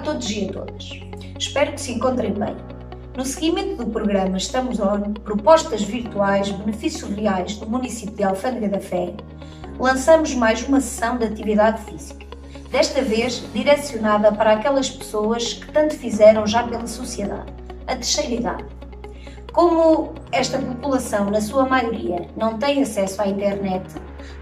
todos e a todas. Espero que se encontrem bem. No seguimento do programa Estamos On, propostas virtuais, benefícios reais do município de Alfândega da Fé, lançamos mais uma sessão de atividade física. Desta vez direcionada para aquelas pessoas que tanto fizeram já pela sociedade, a terceira idade. Como esta população, na sua maioria, não tem acesso à internet,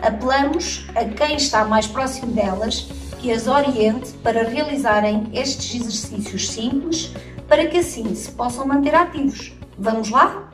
apelamos a quem está mais próximo delas que as oriente para realizarem estes exercícios simples para que assim se possam manter ativos. Vamos lá?